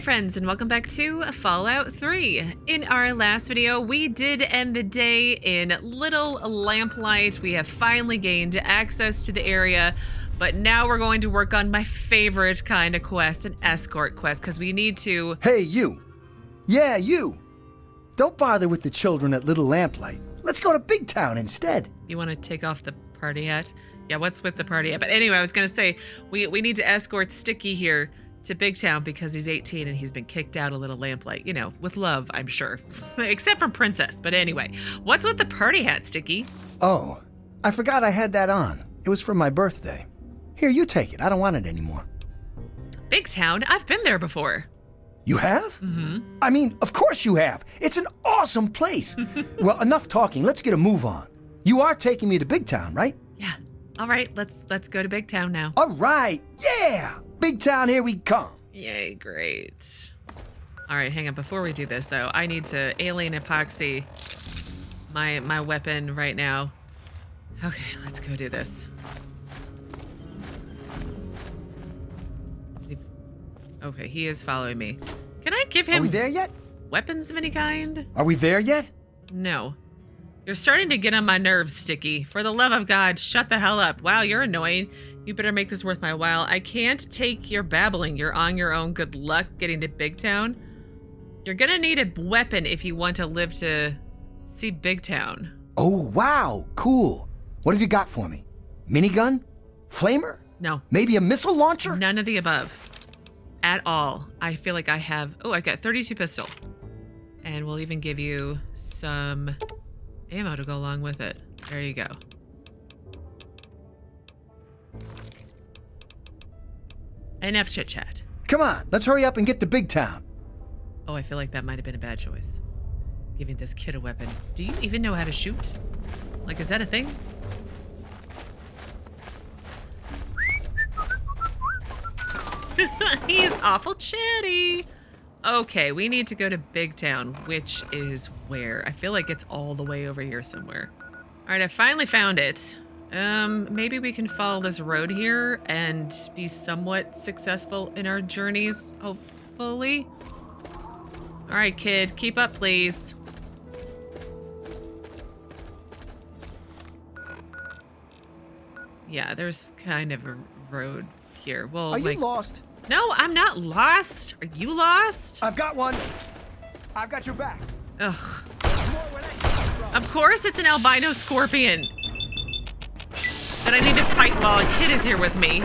Hi friends and welcome back to Fallout 3. In our last video, we did end the day in Little Lamplight. We have finally gained access to the area, but now we're going to work on my favorite kind of quest, an escort quest, because we need to... Hey, you. Yeah, you. Don't bother with the children at Little Lamplight. Let's go to Big Town instead. You want to take off the party hat? Yeah, what's with the party hat? But anyway, I was going to say, we, we need to escort Sticky here to Big Town because he's 18 and he's been kicked out a little lamplight. You know, with love, I'm sure. Except from Princess. But anyway, what's with the party hat, Sticky? Oh, I forgot I had that on. It was for my birthday. Here, you take it. I don't want it anymore. Big Town? I've been there before. You have? Mm-hmm. I mean, of course you have. It's an awesome place. well, enough talking. Let's get a move on. You are taking me to Big Town, right? Yeah. All right, let's let's go to Big Town now. All right. Yeah. Big Town, here we come. Yay, great. All right, hang on. Before we do this, though, I need to alien epoxy my my weapon right now. Okay, let's go do this. Okay, he is following me. Can I give him Are we there yet? weapons of any kind? Are we there yet? No. You're starting to get on my nerves, Sticky. For the love of God, shut the hell up. Wow, you're annoying. You better make this worth my while. I can't take your babbling. You're on your own. Good luck getting to Big Town. You're gonna need a weapon if you want to live to see Big Town. Oh, wow. Cool. What have you got for me? Minigun? Flamer? No, Maybe a missile launcher? none of the above. At all. I feel like I have. Oh, I got 32 pistol. And we'll even give you some ammo to go along with it. There you go. Enough chit chat. Come on, let's hurry up and get to Big Town. Oh, I feel like that might have been a bad choice. Giving this kid a weapon. Do you even know how to shoot? Like, is that a thing? He's awful chatty. Okay, we need to go to Big Town, which is where? I feel like it's all the way over here somewhere. All right, I finally found it. Um, maybe we can follow this road here and be somewhat successful in our journeys, hopefully. All right, kid, keep up, please. Yeah, there's kind of a road here. Well, Are you lost? no, I'm not lost. Are you lost? I've got one. I've got your back. Ugh. Of course, it's an albino scorpion. That I need to fight while a kid is here with me.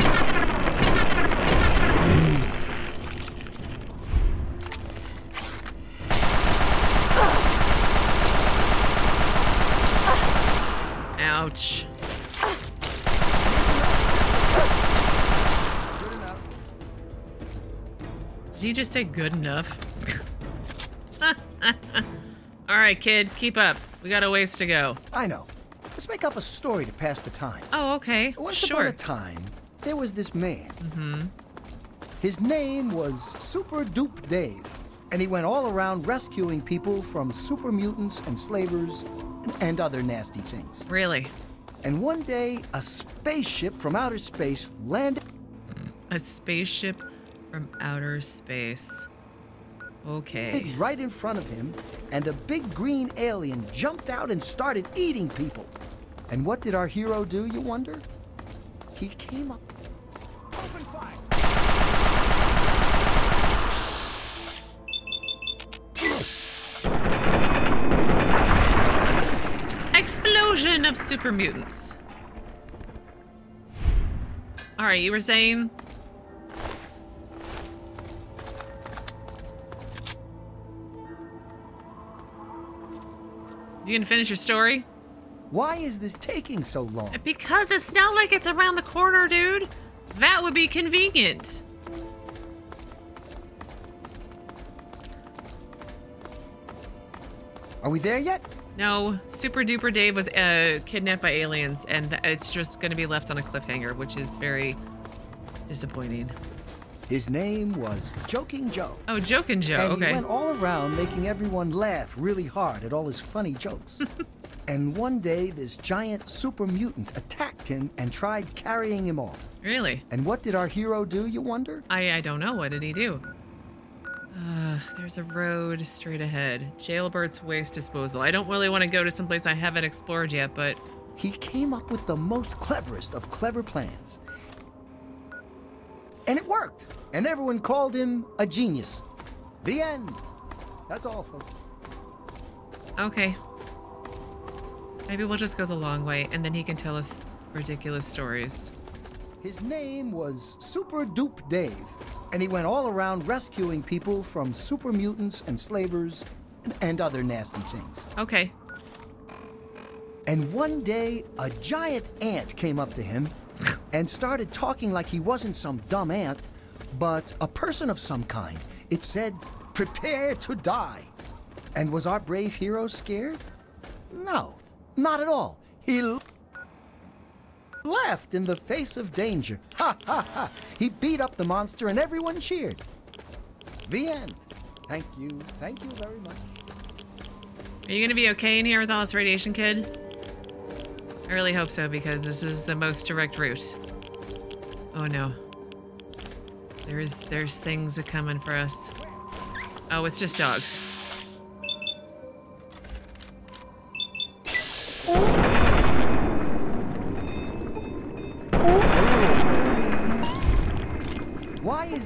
Ouch. Did he just say good enough? All right, kid, keep up. We got a ways to go. I know. Let's make up a story to pass the time. Oh, okay. Once sure. upon a time, there was this man. Mm-hmm. His name was Super Dupe Dave, and he went all around rescuing people from super mutants and slavers and, and other nasty things. Really? And one day, a spaceship from outer space landed. A spaceship from outer space. Okay. right in front of him, and a big green alien jumped out and started eating people. And what did our hero do, you wonder? He came up. Open fire! Explosion of super mutants. All right, you were saying? You gonna finish your story? Why is this taking so long? Because it's not like it's around the corner, dude. That would be convenient. Are we there yet? No, Super Duper Dave was uh, kidnapped by aliens, and it's just going to be left on a cliffhanger, which is very disappointing. His name was Joking Joe. Oh, Joking Joe. and okay. he went all around making everyone laugh really hard at all his funny jokes. and one day, this giant super mutant attacked him and tried carrying him off. Really? And what did our hero do, you wonder? I I don't know. What did he do? Uh, there's a road straight ahead. Jalbert's waste disposal. I don't really want to go to someplace I haven't explored yet, but He came up with the most cleverest of clever plans. And it worked. And everyone called him a genius. The end. That's all, folks. okay. Maybe we'll just go the long way, and then he can tell us ridiculous stories. His name was Super Dupe Dave, and he went all around rescuing people from super mutants and slavers and, and other nasty things. Okay. And one day, a giant ant came up to him and started talking like he wasn't some dumb ant, but a person of some kind. It said, Prepare to die. And was our brave hero scared? No, not at all. He l- laughed in the face of danger. Ha ha ha! He beat up the monster and everyone cheered. The end. Thank you. Thank you very much. Are you gonna be okay in here with all this radiation, kid? I really hope so, because this is the most direct route. Oh no. There's there's things a coming for us. Oh, it's just dogs.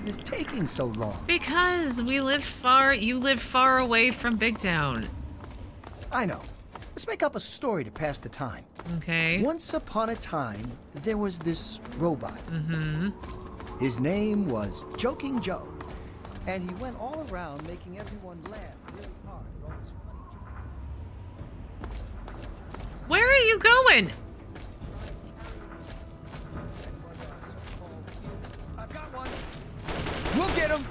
Is taking so long? Because we live far you live far away from Big Town. I know. Let's make up a story to pass the time. Okay. Once upon a time, there was this robot. Mm-hmm. His name was Joking Joe. And he went all around making everyone laugh really hard at all his funny jokes. Where are you going? Get him.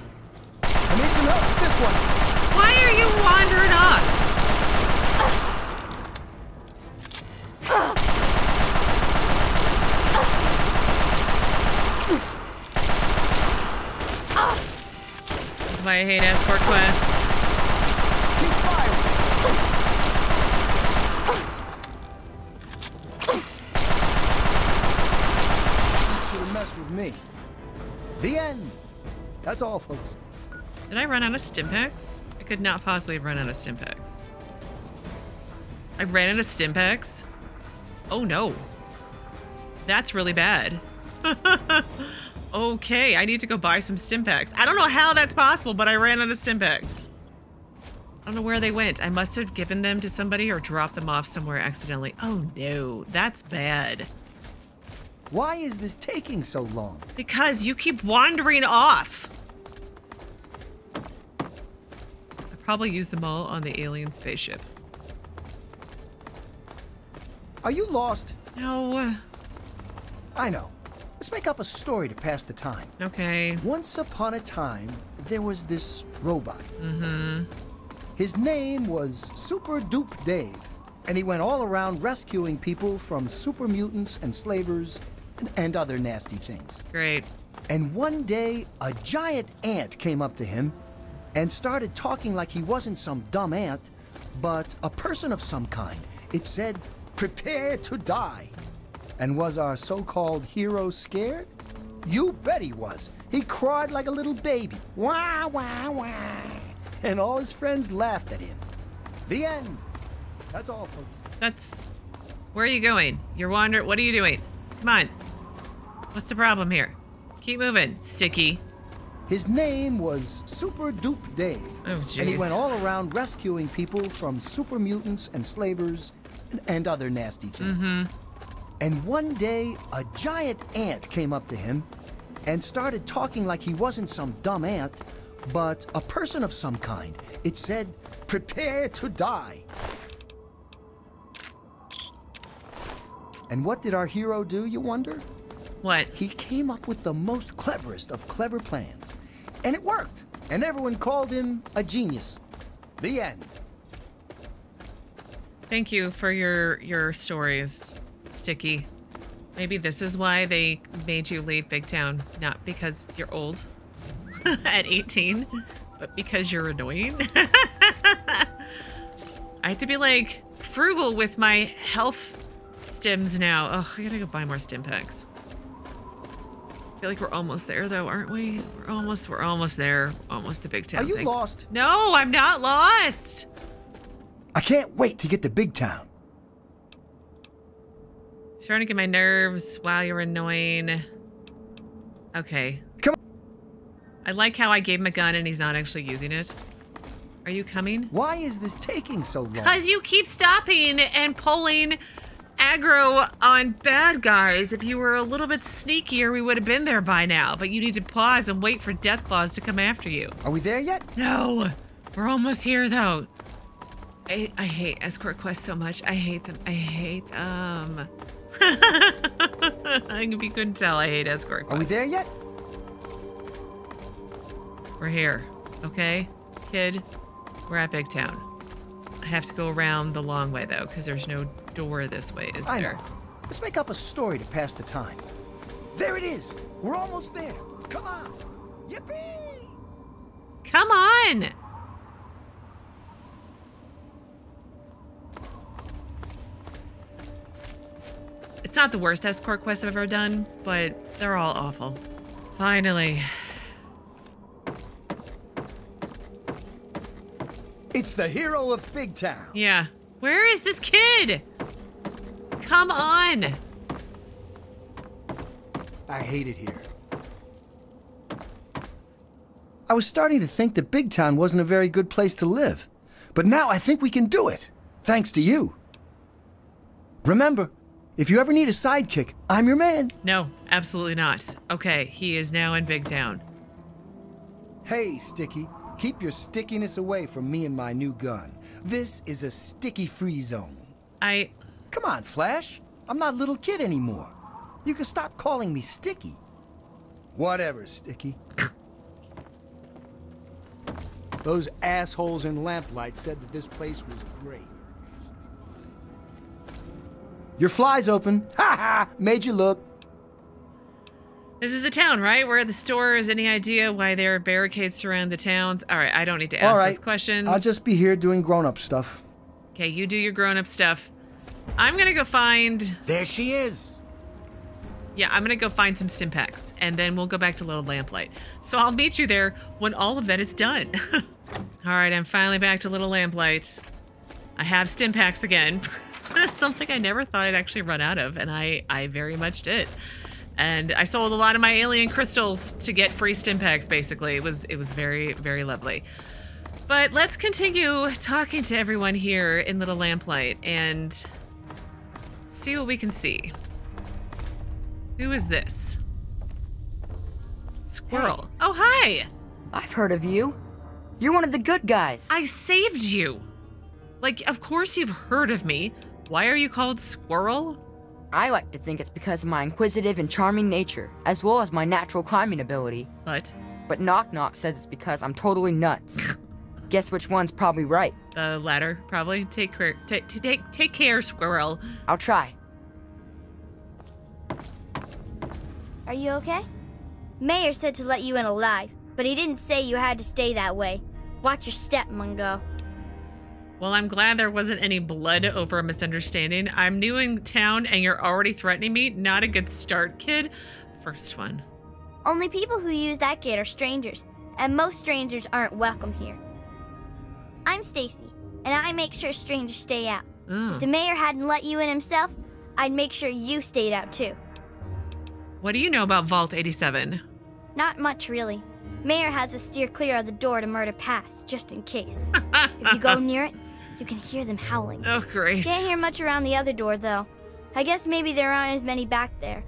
I need some help with this one. Why are you wandering off? This is why I hate escort quests. That's all, folks. Did I run out of Stimpaks? I could not possibly have run out of Stimpaks. I ran out of Stimpaks? Oh no. That's really bad. okay, I need to go buy some Stimpaks. I don't know how that's possible, but I ran out of Stimpaks. I don't know where they went. I must have given them to somebody or dropped them off somewhere accidentally. Oh no, that's bad. Why is this taking so long? Because you keep wandering off. Probably used them all on the alien spaceship. Are you lost? No. I know. Let's make up a story to pass the time. Okay. Once upon a time, there was this robot. Mm-hmm. His name was Super Dupe Dave, and he went all around rescuing people from super mutants and slavers and, and other nasty things. Great. And one day, a giant ant came up to him and started talking like he wasn't some dumb ant, but a person of some kind. It said, Prepare to die. And was our so called hero scared? You bet he was. He cried like a little baby. Wah, wah, wah. And all his friends laughed at him. The end. That's all, folks. That's. Where are you going? You're wandering. What are you doing? Come on. What's the problem here? Keep moving, Sticky. His name was Super Dupe Dave. Oh, And he went all around rescuing people from super mutants and slavers and, and other nasty things. Mm-hmm. And one day, a giant ant came up to him and started talking like he wasn't some dumb ant, but a person of some kind. It said, Prepare to die. And what did our hero do, you wonder? What? He came up with the most cleverest of clever plans. And it worked. And everyone called him a genius. The end. Thank you for your your stories, Sticky. Maybe this is why they made you leave Big Town, not because you're old at 18, but because you're annoying. I have to be like frugal with my health stims now. Ugh, I gotta go buy more stim packs. I feel like we're almost there though, aren't we? We're almost we're almost there. Almost to Big Town. Are you lost? No, I'm not lost. I can't wait to get to Big Town. Trying to get my nerves. Wow, you're annoying. Okay. Come on. I like how I gave him a gun and he's not actually using it. Are you coming? Why is this taking so long? Because you keep stopping and pulling aggro on bad guys. If you were a little bit sneakier, we would have been there by now. But you need to pause and wait for Deathclaws to come after you. Are we there yet? No, we're almost here though. I, I hate escort quests so much. I hate them. I hate them. I think if you couldn't tell, I hate escort Are we there yet? We're here, okay, kid. We're at Big Town. I have to go around the long way though, because there's no door this way, is I there? know. Let's make up a story to pass the time. There it is. We're almost there. Come on. Yippee! Come on! It's not the worst escort quest I've ever done, but they're all awful. Finally. It's the hero of Big Town. Yeah. Where is this kid? Come on! I hate it here. I was starting to think that Big Town wasn't a very good place to live. But now I think we can do it. Thanks to you. Remember, if you ever need a sidekick, I'm your man. No, absolutely not. Okay, he is now in Big Town. Hey, Sticky. Keep your stickiness away from me and my new gun. This is a sticky free zone. I. Come on, Flash. I'm not a little kid anymore. You can stop calling me Sticky. Whatever, Sticky. Those assholes in Lamplight said that this place was great. Your fly's open. Ha ha! Made you look. This is the town, right? Where the stores? Any idea why there are barricades around the towns? All right, I don't need to ask All right. those questions. I'll just be here doing grown-up stuff. Okay, you do your grown-up stuff. I'm gonna go find. There she is. Yeah, I'm gonna go find some stim packs, and then we'll go back to Little Lamplight. So I'll meet you there when all of that is done. all right, I'm finally back to Little Lamplight. I have stim packs again. Something I never thought I'd actually run out of, and I I very much did. And I sold a lot of my alien crystals to get free stim packs. Basically, it was it was very very lovely. But let's continue talking to everyone here in Little Lamplight and see what we can see. Who is this? Squirrel. Oh, hi! I've heard of you. You're one of the good guys. I saved you! Like, of course you've heard of me. Why are you called Squirrel? I like to think it's because of my inquisitive and charming nature, as well as my natural climbing ability. But But Knock Knock says it's because I'm totally nuts. Guess which one's probably right. the latter, probably. Take care, take, take, take care, Squirrel. I'll try. Are you okay? Mayor said to let you in alive, but he didn't say you had to stay that way. Watch your step, Mungo. Well, I'm glad there wasn't any blood over a misunderstanding. I'm new in town and you're already threatening me. Not a good start, kid. First one. Only people who use that gate are strangers, and most strangers aren't welcome here. I'm Stacey, and I make sure strangers stay out. Oh. If the mayor hadn't let you in himself, I'd make sure you stayed out too. What do you know about Vault 87? Not much, really. Mayor has us steer clear of the door to Murder Pass, just in case. if you go near it, you can hear them howling. Oh, great. Can't hear much around the other door, though. I guess maybe there aren't as many back there.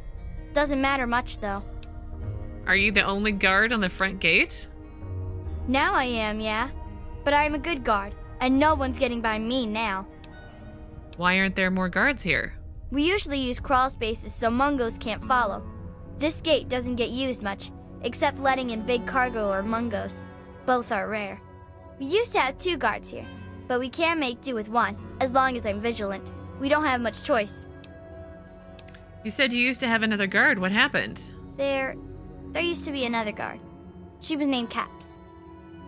Doesn't matter much, though. Are you the only guard on the front gate? Now I am, yeah. But I'm a good guard, and no one's getting by me now. Why aren't there more guards here? We usually use crawl spaces so mungos can't follow. This gate doesn't get used much, except letting in big cargo or mungos. Both are rare. We used to have two guards here, but we can make do with one, as long as I'm vigilant. We don't have much choice. You said you used to have another guard. What happened? There, there used to be another guard. She was named Caps.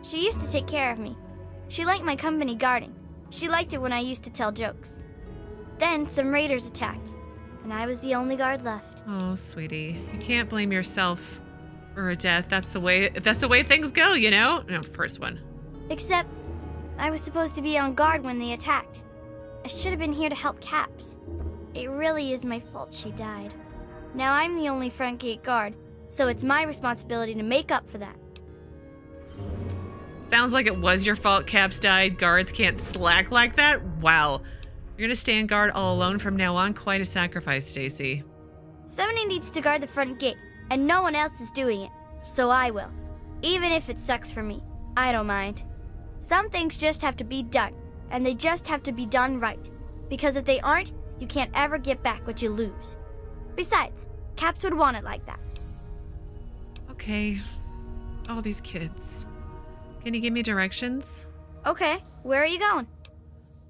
She used to take care of me. She liked my company guarding. She liked it when I used to tell jokes. Then some raiders attacked. and I was the only guard left. Oh, sweetie, you can't blame yourself for her death. That's the way. That's the way things go, you know. No, first one. Except, I was supposed to be on guard when they attacked. I should have been here to help Caps. It really is my fault she died. Now I'm the only front gate guard, so it's my responsibility to make up for that. Sounds like it was your fault Caps died. Guards can't slack like that? Wow. You're gonna stand guard all alone from now on? Quite a sacrifice, Stacey. 70 needs to guard the front gate, and no one else is doing it, so I will. Even if it sucks for me, I don't mind. Some things just have to be done, and they just have to be done right. Because if they aren't, you can't ever get back what you lose. Besides, Caps would want it like that. Okay. All these kids. Can you give me directions? Okay, where are you going?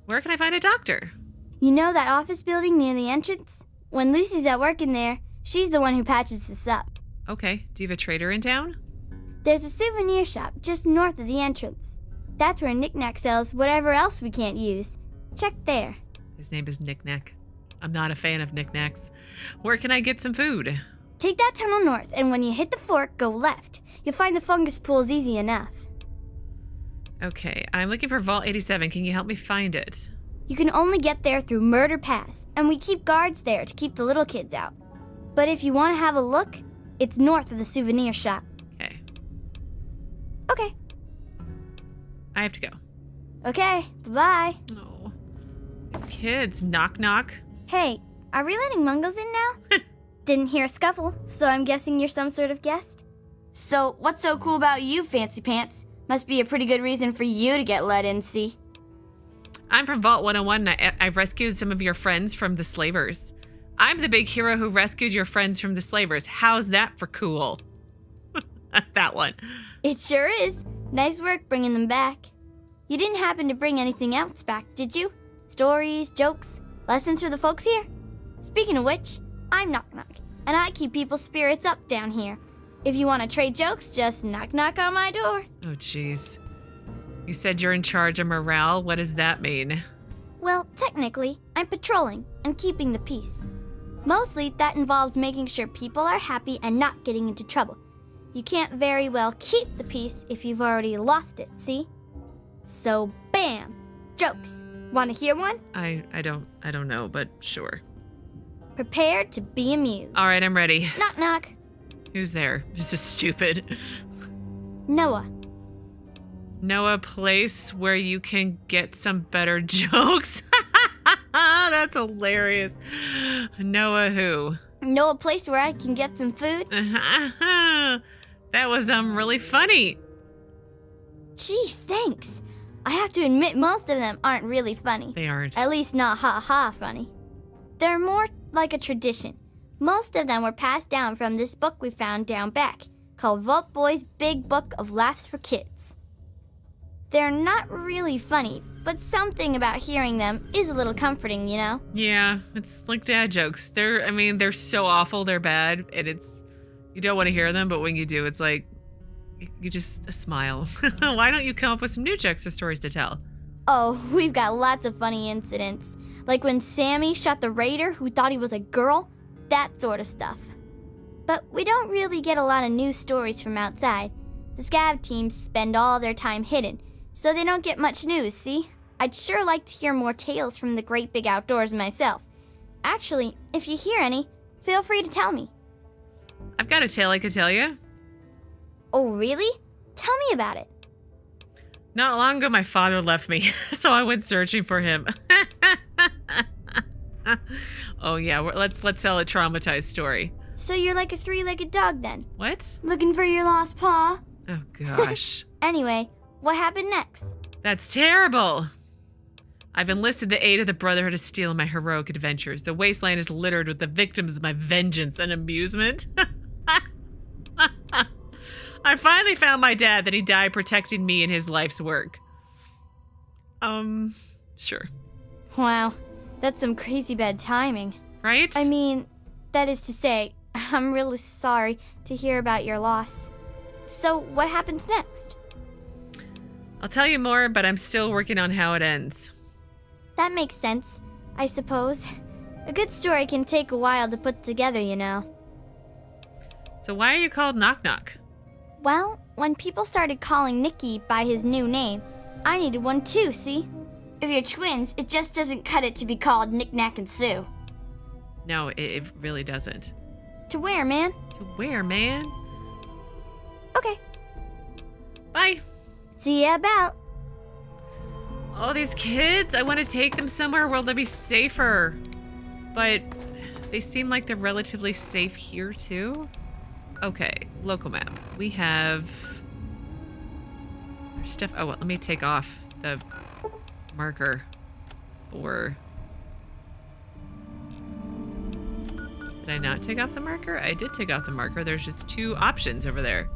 Where can I find a doctor? You know that office building near the entrance? When Lucy's at work in there, she's the one who patches this up. Okay. Do you have a trader in town? There's a souvenir shop just north of the entrance. That's where Knick Knack sells whatever else we can't use. Check there. His name is Knick Knack. I'm not a fan of knickknacks. Where can I get some food? Take that tunnel north, and when you hit the fork, go left. You'll find the fungus pools easy enough. Okay, I'm looking for Vault 87. Can you help me find it? You can only get there through Murder Pass, and we keep guards there to keep the little kids out. But if you want to have a look, it's north of the souvenir shop. Okay. Okay. I have to go. Okay, bye bye. Oh. These kids. Knock knock. Hey, are we letting Mungos in now? Didn't hear a scuffle, so I'm guessing you're some sort of guest? So, what's so cool about you, Fancy Pants? Must be a pretty good reason for you to get let in, see? I'm from Vault 101 and I, I've rescued some of your friends from the slavers. I'm the big hero who rescued your friends from the slavers. How's that for cool? that one. It sure is. Nice work bringing them back. You didn't happen to bring anything else back, did you? Stories, jokes, lessons for the folks here? Speaking of which, I'm Knock Knock, and I keep people's spirits up down here. If you want to trade jokes, just knock knock on my door. Oh, jeez. You said you're in charge of morale. What does that mean? Well, technically, I'm patrolling and keeping the peace. Mostly, that involves making sure people are happy and not getting into trouble. You can't very well keep the peace if you've already lost it, see? So, bam! Jokes. Want to hear one? I I don't I don't know, but sure. Prepare to be amused. All right, I'm ready. Knock knock. Who's there? This is stupid. Noah. Know a place where you can get some better jokes? That's hilarious. Noah who? Know a place where I can get some food? that was um really funny. Gee, thanks. I have to admit, most of them aren't really funny. They aren't. At least not ha ha funny. They're more like a tradition. Most of them were passed down from this book we found down back, called Vault Boy's Big Book of Laughs for Kids. They're not really funny, but something about hearing them is a little comforting, you know? Yeah, it's like dad jokes. They're I mean, they're so awful, they're bad, and it's you don't want to hear them, but when you do, it's like you, just uh, smile. Why don't you come up with some new jokes or stories to tell? Oh, we've got lots of funny incidents. Like when Sammy shot the raider who thought he was a girl, that sort of stuff. But we don't really get a lot of news stories from outside. The scav teams spend all their time hidden, so they don't get much news, see? I'd sure like to hear more tales from the great big outdoors myself. Actually, if you hear any, feel free to tell me. I've got a tale I could tell you. Oh, really? Tell me about it. Not long ago, my father left me, so I went searching for him. oh yeah, let's let's tell a traumatized story. So you're like a three legged dog then, What? looking for your lost paw? Oh gosh, Anyway, what happened next? that's terrible. I've enlisted the aid of the Brotherhood of Steel in my heroic adventures. The wasteland is littered with the victims of my vengeance and amusement. I finally found my dad that he died protecting me in his life's work. Um, sure. Wow, that's some crazy bad timing. Right? I mean, that is to say, I'm really sorry to hear about your loss. So, what happens next? I'll tell you more, but I'm still working on how it ends. That makes sense, I suppose. A good story can take a while to put together, you know. So why are you called Knock Knock? Well, when people started calling Nicky by his new name, I needed one too, see? If you're twins, it just doesn't cut it to be called Knick Knack and Sue. No, it, it really doesn't. To where, man? To where, man? Okay. Bye. See ya about. All these kids, I want to take them somewhere where they'll be safer. But they seem like they're relatively safe here too. Okay, local map. We have stuff. Oh, well, let me take off the marker for. Did I not take off the marker? I did take off the marker. There's just two options over there.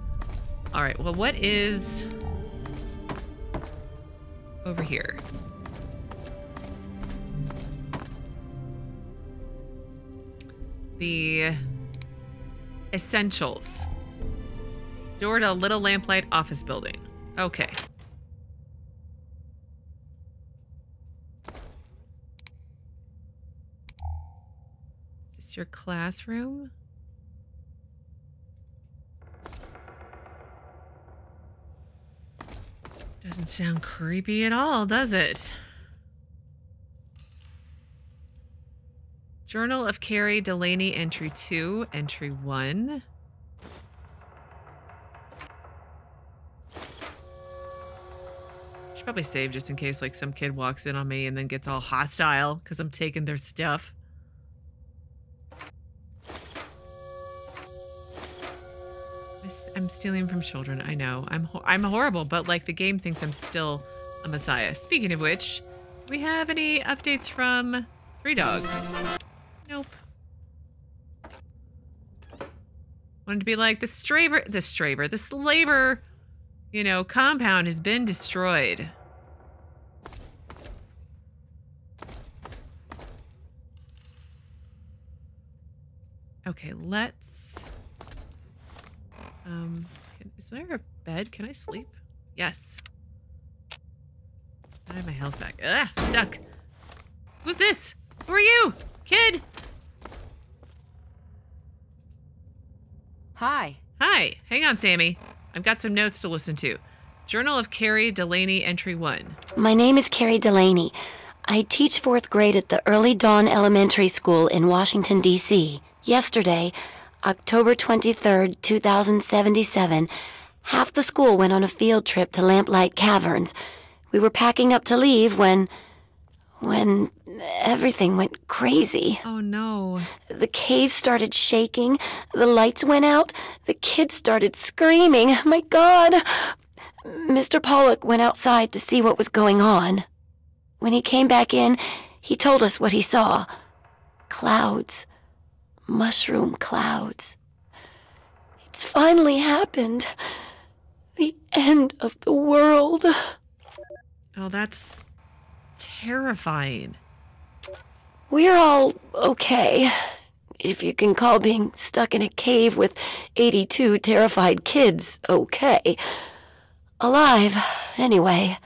All right. Well, what is over here? The essentials. Door to a Little Lamplight office building. Okay. Is this your classroom? Doesn't sound creepy at all, does it? Journal of Carrie Delaney, entry 2, entry 1. Should probably save just in case like some kid walks in on me and then gets all hostile because I'm taking their stuff. I'm stealing from children. I know. I'm I'm horrible, but like the game thinks I'm still a messiah. Speaking of which, we have any updates from Three Dog? Nope. Wanted to be like the straver, the straver, the slaver, you know, compound has been destroyed. Okay, let's. Um, can- is there a bed? Can I sleep? Yes. I have my health back. Ah, stuck. Who's this? Who are you, kid? Hi. Hi, hang on, Sammy. I've got some notes to listen to. Journal of Carrie Delaney, entry one. My name is Carrie Delaney. I teach fourth grade at the Early Dawn Elementary School in Washington, D.C. Yesterday, October 23rd, 2077, half the school went on a field trip to Lamplight Caverns. We were packing up to leave when. when everything went crazy. Oh no. The cave started shaking, the lights went out, the kids started screaming. My God! Mr. Pollock went outside to see what was going on. When he came back in, he told us what he saw clouds. Mushroom clouds. It's finally happened. The end of the world. Oh, that's terrifying. We're all okay. If you can call being stuck in a cave with 82 terrified kids okay. Alive, anyway.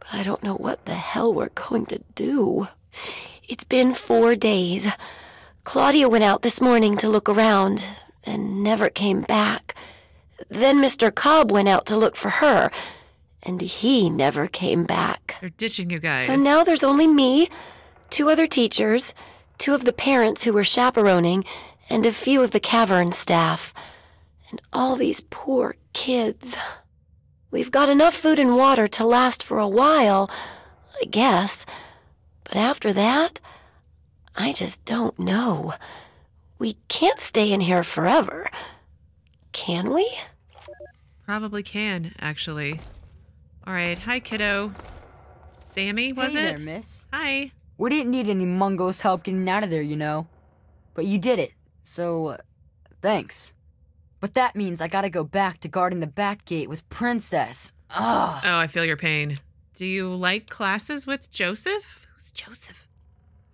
But I don't know what the hell we're going to do. It's been four days. Claudia went out this morning to look around and never came back. Then Mr. Cobb went out to look for her, and he never came back. They're ditching you guys. So now there's only me, two other teachers, two of the parents who were chaperoning, and a few of the cavern staff. And all these poor kids. We've got enough food and water to last for a while, I guess. But after that, I just don't know. We can't stay in here forever. Can we? Probably can, actually. All right. Hi, kiddo. Sammy, was hey it? there, miss. Hi. We didn't need any Mungo's help getting out of there, you know. But you did it, so uh, thanks. But that means I gotta go back to guarding the back gate with Princess. Ugh. Oh, I feel your pain. Do you like classes with Joseph? Who's Joseph?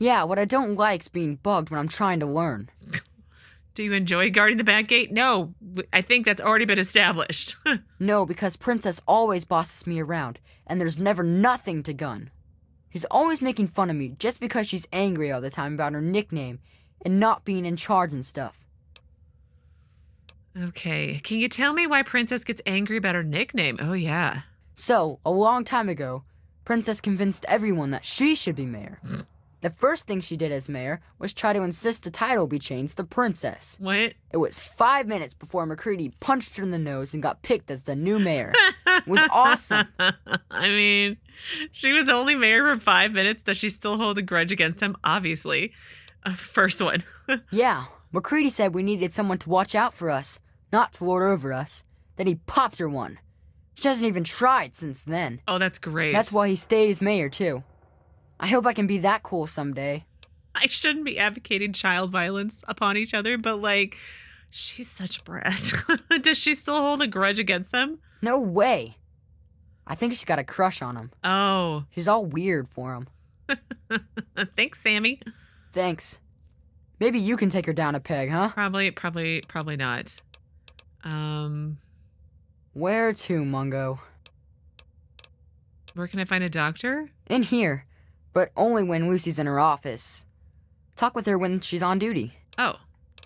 Yeah, what I don't like's being bugged when I'm trying to learn. Do you enjoy guarding the back gate? No, I think that's already been established. No, because Princess always bosses me around, and there's never nothing to gun. She's always making fun of me just because she's angry all the time about her nickname and not being in charge and stuff. Okay. Can you tell me why Princess gets angry about her nickname? Oh, yeah. So, a long time ago, Princess convinced everyone that she should be mayor. the first thing she did as mayor was try to insist the title be changed to Princess. What? It was five minutes before McCready punched her in the nose and got picked as the new mayor. it was awesome. I mean, she was only mayor for five minutes. Does she still hold a grudge against him? Obviously. Uh, first one. Yeah, McCready said we needed someone to watch out for us, not to lord over us. Then he popped her one. She hasn't even tried since then. oh, that's great. That's why he stays mayor, too. I hope I can be that cool someday. I shouldn't be advocating child violence upon each other, but like, she's such a brat. Does she still hold a grudge against them? No way. I think she's got a crush on him. Oh, She's all weird for him. thanks, Sammy. Thanks. Maybe you can take her down a peg, huh? Probably, probably, probably not. Um, Where to, Mungo? where can I find a doctor? In here, but only when Lucy's in her office. Talk with her when she's on duty. Oh,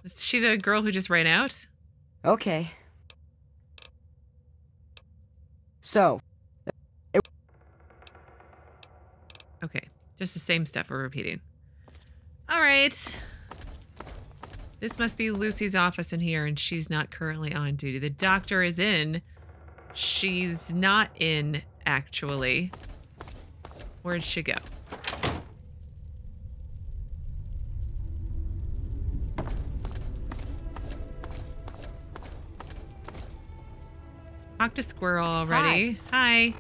is she the girl who just ran out? Okay. So, Okay, just the same stuff we're repeating. All right. This must be Lucy's office in here, and she's not currently on duty. The doctor is in. She's not in, actually. Where'd she go? Talk to Squirrel already. Hi.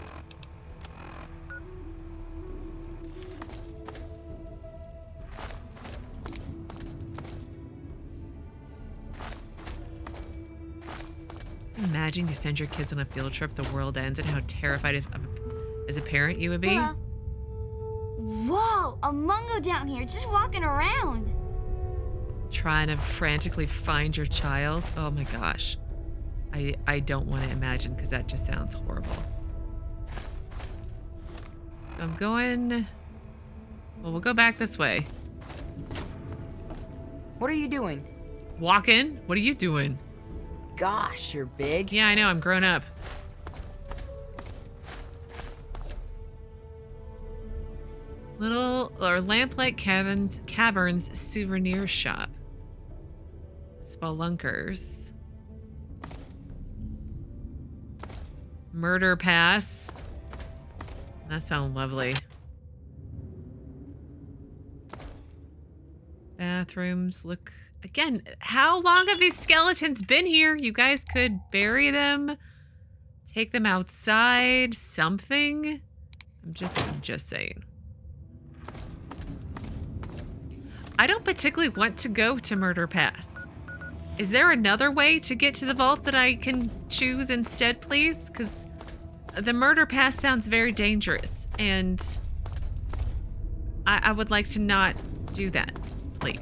Imagine you send your kids on a field trip, the world ends, and how terrified as a parent you would be. Whoa, a mungo down here just walking around. Trying to frantically find your child. Oh my gosh. I, I don't want to imagine because that just sounds horrible. So I'm going. Well, we'll go back this way. what are you doing? Walking? What are you doing? Gosh, you're big. Yeah, I know. I'm grown up. Little or lamplight caverns caverns souvenir shop. Spelunkers. Murder pass. That sounds lovely. Bathrooms look again. How long have these skeletons been here? You guys could bury them, take them outside, something. I'm just, I'm just saying. I don't particularly want to go to Murder Pass. Is there another way to get to the vault that I can choose instead, please? Because the Murder Pass sounds very dangerous, and I, I would like to not do that, please.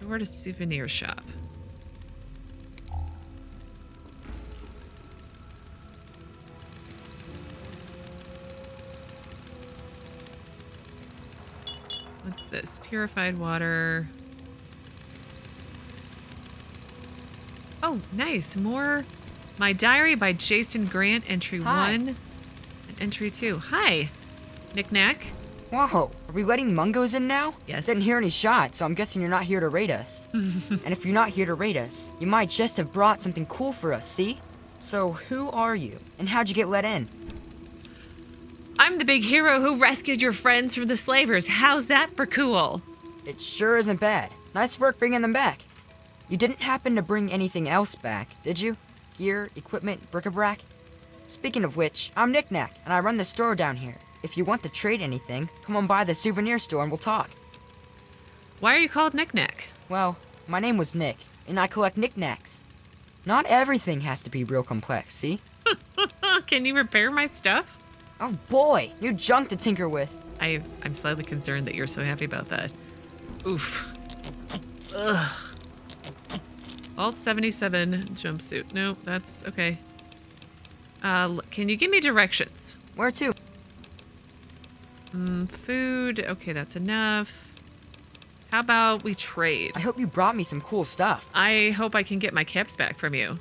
Door to souvenir shop. What's this? Purified water. Oh, nice. More My Diary by Jason Grant, entry Hi. one and entry two. Hi, Knick Knack. Whoa, are we letting Mungos in now? Yes. Didn't hear any shots, so I'm guessing you're not here to raid us. and if you're not here to raid us, you might just have brought something cool for us, see? So who are you? And how'd you get let in? I'm the big hero who rescued your friends from the slavers. How's that for cool? It sure isn't bad. Nice work bringing them back. You didn't happen to bring anything else back, did you? Gear, equipment, bric-a-brac? Speaking of which, I'm Knick Knack, and I run the store down here. If you want to trade anything, come on by the souvenir store and we'll talk. Why are you called Knick Knack? Well, my name was Nick, and I collect knickknacks. Not everything has to be real complex, see? Can you repair my stuff? Oh boy, new junk to tinker with. I, I'm slightly concerned that you're so happy about that. Oof. Ugh. Vault 77 jumpsuit. No, that's okay. Uh, can you give me directions? Where to? Mm, food. Okay, that's enough. How about we trade? I hope you brought me some cool stuff. I hope I can get my caps back from you.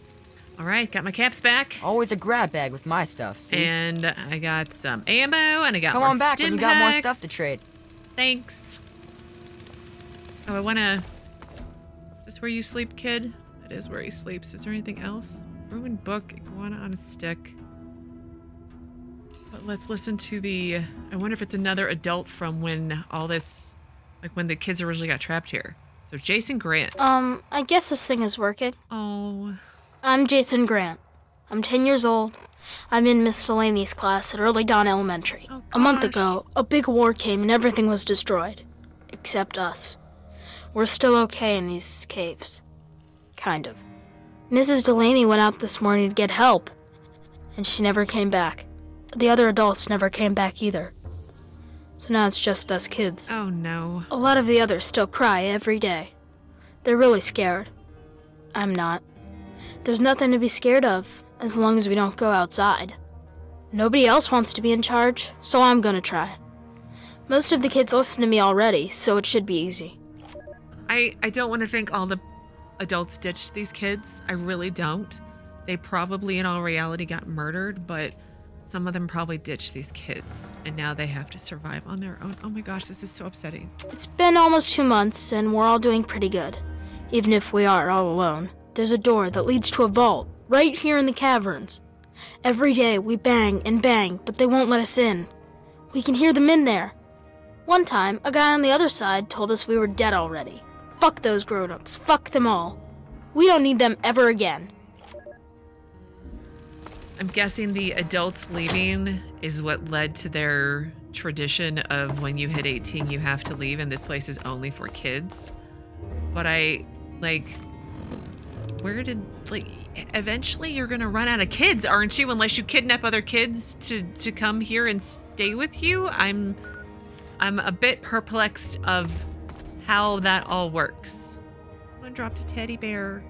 All right, got my caps back. Always a grab bag with my stuff, see? And I got some ammo, and I got Come more on back when you got more stuff to trade. Thanks. Oh, I wanna. Is this where you sleep, kid? It is where he sleeps. Is there anything else? Ruined book, iguana on a stick. But let's listen to the. I wonder if it's another adult from when all this, like when the kids originally got trapped here. So Jason Grant. Um, I guess this thing is working. oh, I'm Jason Grant. I'm 10 years old. I'm in Miss Delaney's class at Early Dawn Elementary. Oh, a month ago, a big war came and everything was destroyed. Except us. We're still okay in these caves. Kind of. Mrs. Delaney went out this morning to get help, and she never came back. The other adults never came back either. So now it's just us kids. oh no. A lot of the others still cry every day. They're really scared. I'm not. There's nothing to be scared of as long as we don't go outside. Nobody else wants to be in charge, so I'm gonna try. Most of the kids listen to me already, so it should be easy. I, I don't want to think all the adults ditched these kids. I really don't. They probably, in all reality, got murdered, but some of them probably ditched these kids, and now they have to survive on their own. Oh my gosh, this is so upsetting. It's been almost two months, and we're all doing pretty good. Even if we are all alone, there's a door that leads to a vault right here in the caverns. Every day we bang and bang, but they won't let us in. We can hear them in there. One time, a guy on the other side told us we were dead already. Fuck those grown ups. Fuck them all. We don't need them ever again. I'm guessing the adults leaving is what led to their tradition of when you hit 18, you have to leave, and this place is only for kids. But I, like, where did, like, eventually you're gonna run out of kids, aren't you? Unless you kidnap other kids to to come here and stay with you. I'm, I'm a bit perplexed of how that all works. Someone dropped a teddy bear.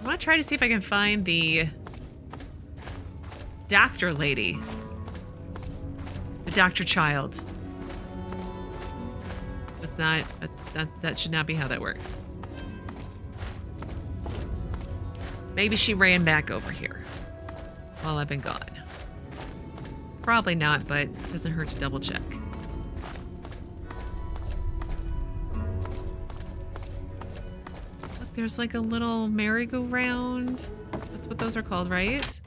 I want to try to see if I can find the doctor lady. The doctor child. That's not, that's not, that should not be how that works. Maybe she ran back over here while I've been gone. Probably not, but it doesn't hurt to double check. There's like a little merry-go-round. That's what those are called, right?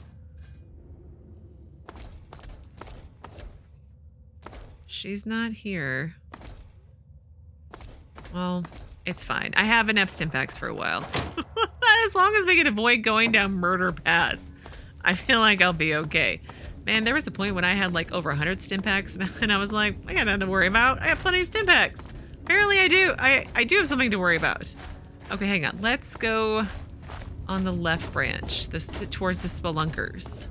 She's not here. Well, it's fine. I have enough stimpaks for a while. as long as we can avoid going down murder paths, I feel like I'll be okay. Man, there was a point when I had like over 100 stimpaks, and I was like, I got nothing to worry about. I have plenty of stimpaks. Apparently, I do. I, I do have something to worry about. Okay, hang on. Let's go on the left branch, this towards the spelunkers.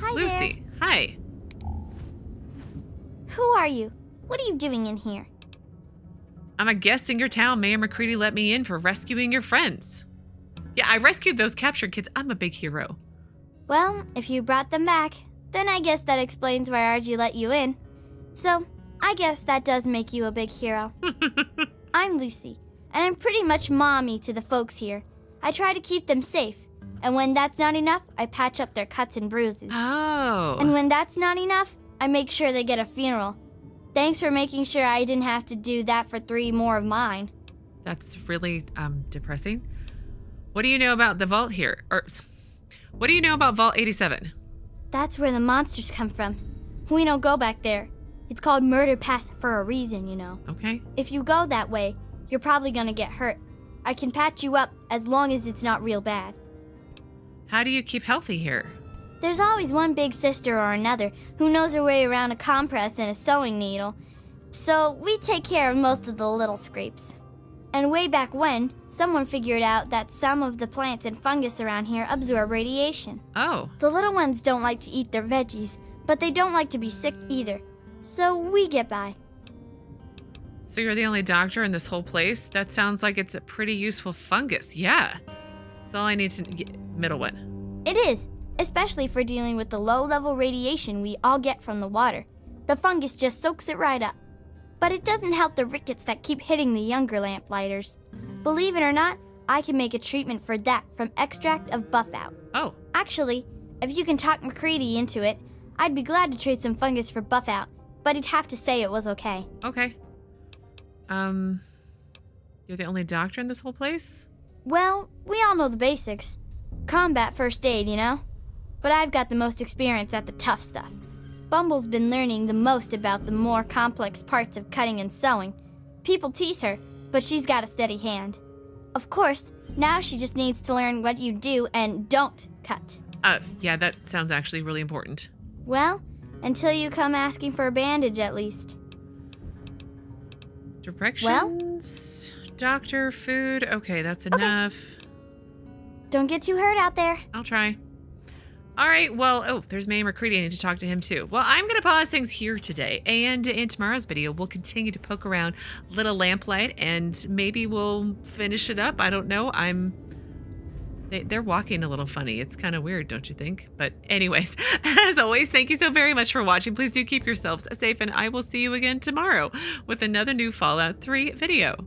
Hi Lucy, hi. Who are you? What are you doing in here? I'm a guest in your town. Mayor MacCready let me in for rescuing your friends. Yeah, I rescued those captured kids. I'm a big hero. Well, if you brought them back, then I guess that explains why Archie let you in. So, I guess that does make you a big hero. I'm Lucy, and I'm pretty much mommy to the folks here. I try to keep them safe, and when that's not enough, I patch up their cuts and bruises. Oh. And when that's not enough, I make sure they get a funeral. Thanks for making sure I didn't have to do that for three more of mine. That's really um depressing. What do you know about the vault here? Or what do you know about Vault 87? That's where the monsters come from. We don't go back there. It's called Murder Pass for a reason, you know. Okay. If you go that way, you're probably gonna get hurt. I can patch you up as long as it's not real bad. How do you keep healthy here? There's always one big sister or another who knows her way around a compress and a sewing needle. So we take care of most of the little scrapes. And way back when, someone figured out that some of the plants and fungus around here absorb radiation. Oh. The little ones don't like to eat their veggies, but they don't like to be sick either. So we get by. So you're the only doctor in this whole place? That sounds like it's a pretty useful fungus. Yeah. That's all I need to get. Middle one. It is, especially for dealing with the low level radiation we all get from the water. The fungus just soaks it right up. But it doesn't help the rickets that keep hitting the younger lamplighters. Believe it or not, I can make a treatment for that from extract of buffout. Oh, Actually, if you can talk MacCready into it, I'd be glad to trade some fungus for buffout, but he'd have to say it was okay. okay. Um, you're the only doctor in this whole place? Well, we all know the basics. Combat first aid, you know? But I've got the most experience at the tough stuff. Bumble's been learning the most about the more complex parts of cutting and sewing. People tease her, but she's got a steady hand. Of course, now she just needs to learn what you do and don't cut. Uh, yeah, that sounds actually really important. Well, until you come asking for a bandage at least. Directions, doctor, food. Okay, that's enough. Okay. Don't get too hurt out there. I'll try. All right, well, oh, there's May MacCready. I need to talk to him too. Well, I'm going to pause things here today. And in tomorrow's video, we'll continue to poke around Little Lamplight and maybe we'll finish it up. I don't know. I'm. They, they're walking a little funny. It's kind of weird, don't you think? But, anyways, as always, thank you so very much for watching. Please do keep yourselves safe, and I will see you again tomorrow with another new Fallout 3 video.